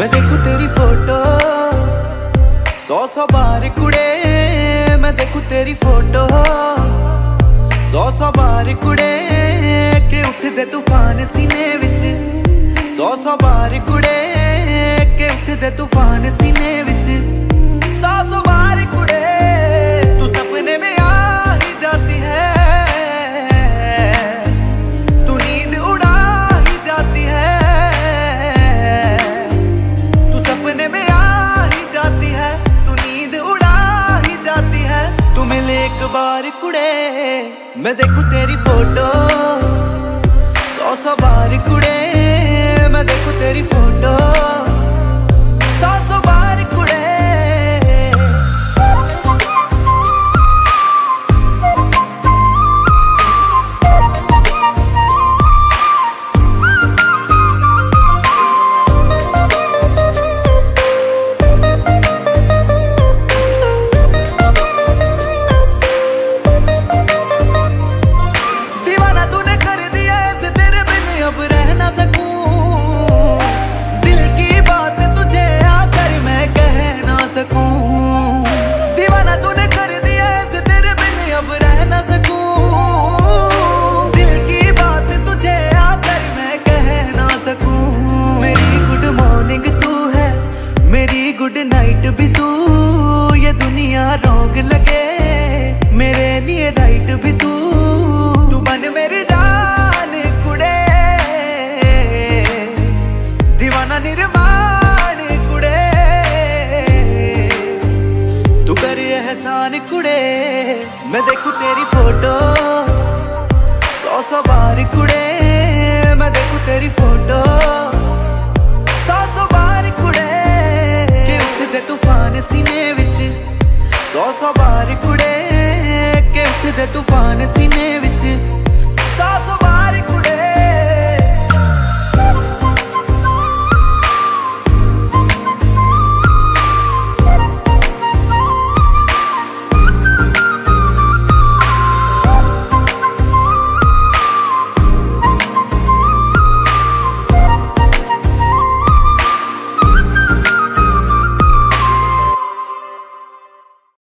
ਮੈਂ ਦੇਖੂ ਤੇਰੀ ਫੋਟੋ। ਸੌ ਸੌ ਬਾਰ ਕੁੜੇ, ਮੈਂ ਦੇਖੂ ਤੇਰੀ ਫੋਟੋ। ਸੌ ਸੌ ਬਾਰ ਕੁੜੇ, ਕਿ ਉੱਠਦੇ ਤੂਫਾਨ ਸੀਨੇ ਵਿੱਚ। ਸੌ ਸੌ ਬਾਰ ਕੁੜੇ, ਕਿ ਉੱਠਦੇ ਤੂਫਾਨ ਸੀਨੇ ਵਿੱਚ। ਬਾਰ ਕੁੜੇ ਮੈਂ ਦੇਖੂ ਤੇਰੀ ਫੋਟੋ। रोग लगे मेरे लिए राइट भी तू तू बन मेरी जान कुड़े दीवाना निर्माण कुड़े तू कर एहसान कुड़े मैं देखूं तेरी फोटो सौ सौ बार कुड़े मैं देखूं तेरी फोटो सौ सौ बार कुड़े कि उठते तूफान सीने ਤੂਫਾਨ ਸੀਨੇ ਵਿੱਚ। ਸਾਹ